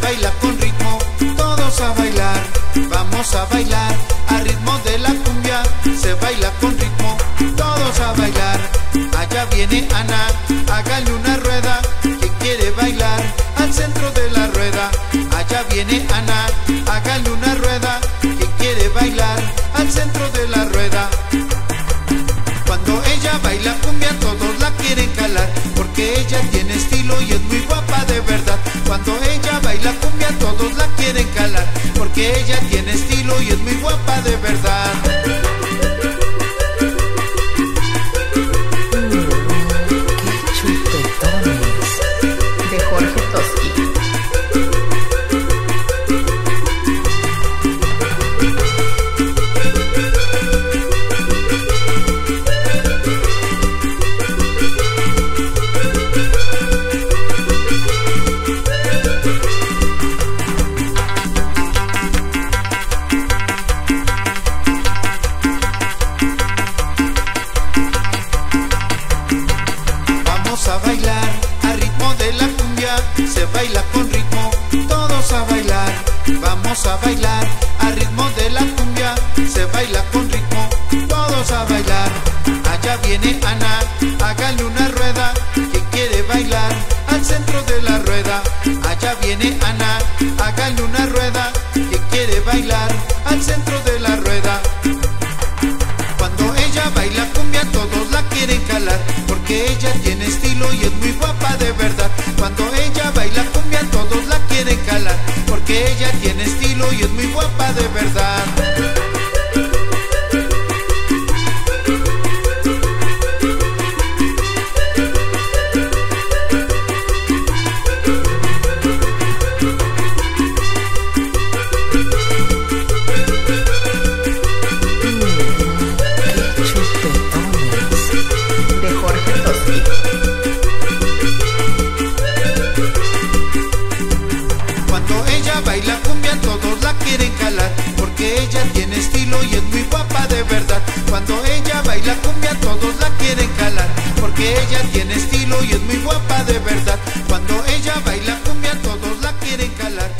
baila con ritmo, todos a bailar, vamos a bailar, a ritmo de la cumbia, se baila con ritmo, todos a bailar, allá viene Ana, hágale una rueda, quien quiere bailar, al centro de la rueda, allá viene Ana, hágale una rueda, quien quiere bailar, al centro de la rueda. Cuando ella baila cumbia todos la quieren calar Porque ella tiene estilo y es muy guapa de verdad. Cuando ella Porque ella tiene estilo y es muy guapa de verdad se baila con ritmo, todos a bailar. Vamos a bailar a ritmo de la cumbia, se baila con ritmo, todos a bailar. Allá viene Ana, hágale una rueda, que quiere bailar al centro de la rueda. Allá viene Ana, hágale una rueda, que quiere bailar al centro de la rueda. Cuando ella baila cumbia todos la quieren calar Porque ella tiene estilo y es muy guapa de verdad ella tiene estilo y es muy guapa de verdad quieren calar Porque ella tiene estilo y es muy guapa de verdad. Cuando ella baila cumbia todos la quieren calar Porque ella tiene estilo y es muy guapa de verdad. Cuando ella baila cumbia todos la quieren calar